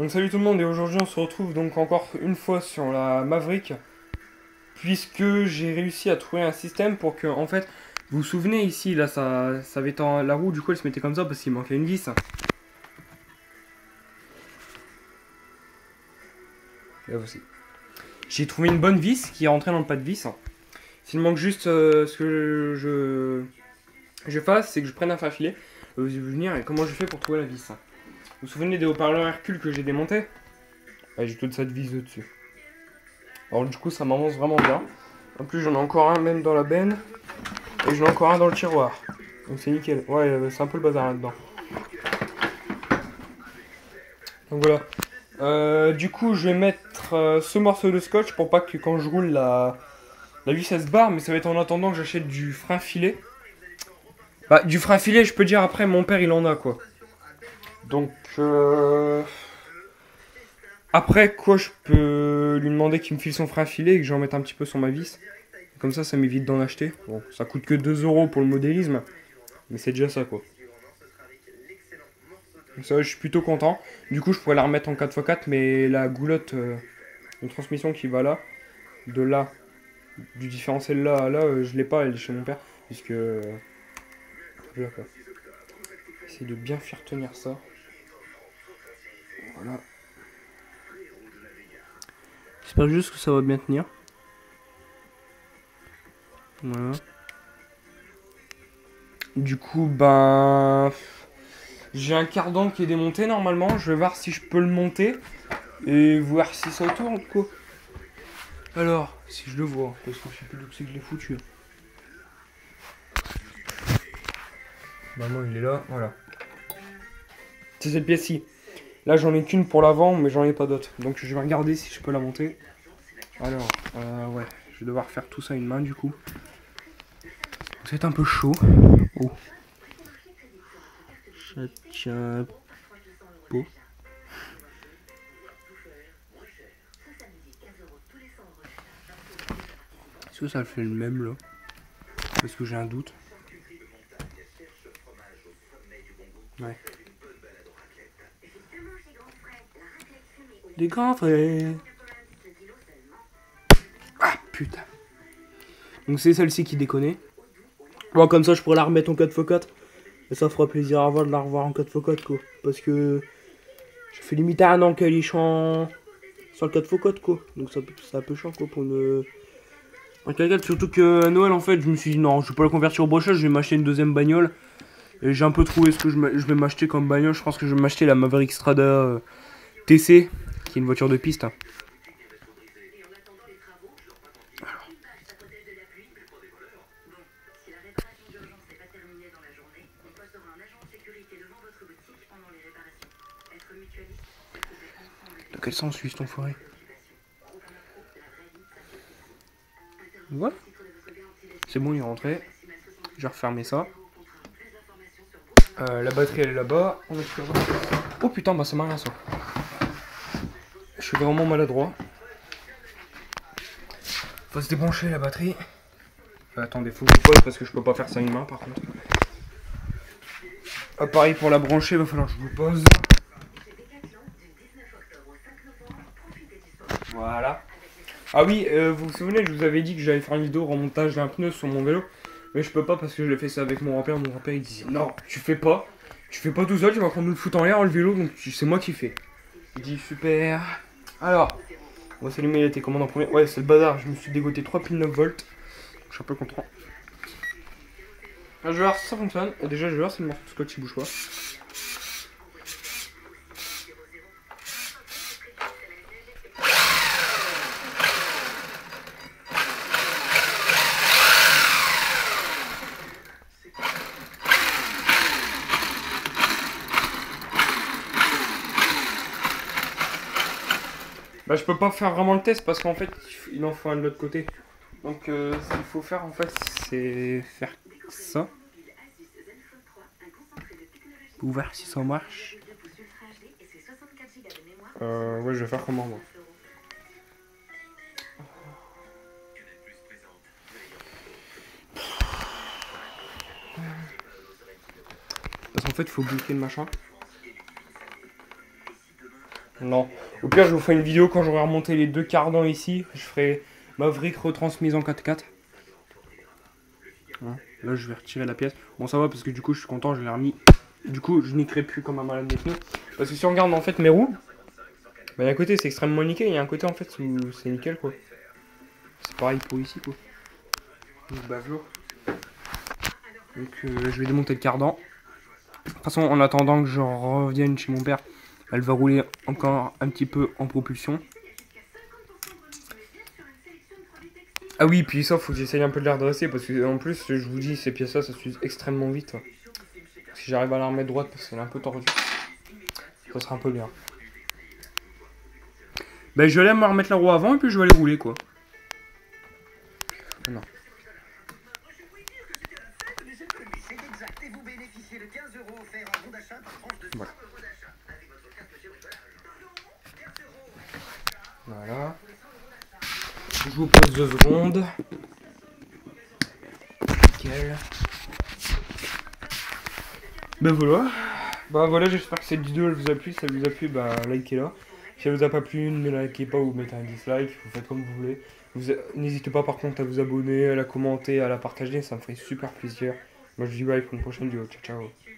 Donc salut tout le monde et aujourd'hui on se retrouve donc encore une fois sur la Maverick puisque j'ai réussi à trouver un système pour que en fait vous vous souvenez ici là ça, ça avait en, la roue du coup elle se mettait comme ça parce qu'il manquait une vis. Là voici. J'ai trouvé une bonne vis qui est rentrée dans le pas de vis. S'il manque juste euh, ce que je, je fasse c'est que je prenne un fin filet. Euh, vous allez venir et comment je fais pour trouver la vis? Vous vous souvenez des haut-parleurs Hercule que j'ai démontés? Ouais, J'ai toute cette vis dessus. Alors du coup ça m'avance vraiment bien. En plus j'en ai encore un même dans la benne. Et j'en ai encore un dans le tiroir. Donc c'est nickel. Ouais euh, c'est un peu le bazar là-dedans. Donc voilà. Euh, du coup je vais mettre euh, ce morceau de scotch pour pas que quand je roule la, la vis elle se barre. Mais ça va être en attendant que j'achète du frein filet. Bah du frein filet je peux dire après mon père il en a quoi. Donc, euh... après quoi, je peux lui demander qu'il me file son frein filet et que j'en mette un petit peu sur ma vis. Comme ça, ça m'évite d'en acheter. Bon, ça coûte que 2 euros pour le modélisme, mais c'est déjà ça quoi. Donc ça, je suis plutôt content. Du coup, je pourrais la remettre en 4x4, mais la goulotte euh, de transmission qui va là, de là, du différentiel là à là, euh, je l'ai pas, elle est chez mon père, puisque. Euh, là quoi. De bien faire tenir ça. Voilà. J'espère juste que ça va bien tenir. Voilà. Du coup, ben... J'ai un cardan qui est démonté normalement. Je vais voir si je peux le monter. Et voir si ça tourne quoi. Alors, si je le vois. Parce que je sais plus où c'est que je l'ai foutu. Maman, il est là. Voilà. C'est cette pièce-ci. Là, j'en ai qu'une pour l'avant, mais j'en ai pas d'autres. Donc, je vais regarder si je peux la monter. Alors, euh, ouais, je vais devoir faire tout ça à une main, du coup. C'est un peu chaud. Oh. Chapeau. Est-ce que ça le fait le même, là? Parce que j'ai un doute? Ouais. Des grands. Ah putain. Donc c'est celle-ci qui déconne. Bon comme ça je pourrais la remettre en 4x4. Et ça fera plaisir à voir de la revoir en 4x4 quoi. Parce que je fais limite un an qu'elle est chant sur le 4x4 quoi. Donc ça c'est un peu chiant quoi pour une... Un 4x4 surtout que Noël en fait je me suis dit non je vais pas la convertir au brochage, je vais m'acheter une deuxième bagnole. Et j'ai un peu trouvé ce que je, vais m'acheter comme bagnole. Je pense que je vais m'acheter la Maverick Strada euh, TC qui est une voiture de piste. Dans quel sens suit ton forêt Voilà. C'est bon, il est rentré. Je vais refermer ça. Euh, la batterie elle est là-bas. Oh putain, bah ça m'a rien ça. Je suis vraiment maladroit. Faut se débrancher la batterie. Euh, attendez, faut que je pose parce que je peux pas faire ça une main par contre. Ah, pareil pour la brancher, il va falloir que je vous pose. Voilà. Ah oui, euh, vous vous souvenez, je vous avais dit que j'allais faire une vidéo remontage d'un pneu sur mon vélo. Mais je peux pas parce que je l'ai fait ça avec mon grand-père. Mon grand-père il disait non, tu fais pas. Tu fais pas tout seul, tu vas prendre le foot en l'air le vélo, donc c'est moi qui fais. Il dit super. Alors, on va s'allumer les télécommandes en premier. Ouais, c'est le bazar, je me suis dégoté 3 piles 9 volts. Je suis un peu content. je vais voir si ça fonctionne. déjà, je vais voir si le morceau de scotch il bouge pas. Bah je peux pas faire vraiment le test parce qu'en fait il en faut un de l'autre côté. Donc euh, ce qu'il faut faire en fait c'est faire ça. Pour si ça marche. Euh, ouais je vais faire comment moi? Parce qu'en fait il faut bloquer le machin. Non. Au pire, je vous ferai une vidéo quand j'aurai remonté les deux cardans ici. Je ferai Maverick retransmise en 4x4. Hein, là, je vais retirer la pièce. Bon, ça va parce que du coup, je suis content, je l'ai remis. Du coup, je niquerai plus comme un malade des pneus. Parce que si on regarde en fait mes roues, bah, il y a un côté c'est extrêmement nickel, il y a un côté en fait où c'est nickel quoi. C'est pareil pour ici quoi. Donc, Donc euh, je vais démonter le cardan. De toute façon, en attendant que je revienne chez mon père, elle va rouler encore un petit peu en propulsion. Ah oui, puis ça, faut que j'essaye un peu de la redresser parce que en plus, je vous dis, ces pièces-là, ça s'use extrêmement vite. Si j'arrive à la remettre droite parce qu'elle est un peu tordue, ça sera un peu bien. Ben, je vais aller me remettre la roue avant et puis je vais aller rouler quoi. Non. Voilà. Je vous pose deux secondes. Nickel. Ben voilà. Bah voilà, j'espère que cette vidéo elle vous a plu. Si ça vous a plu, bah likez-la. Si elle vous a pas plu, ne likez pas ou mettez un dislike. Vous faites comme vous voulez. Vous N'hésitez pas par contre à vous abonner, à la commenter, à la partager. Ça me ferait super plaisir. Moi je vous dis bye pour une prochaine vidéo. Ciao ciao.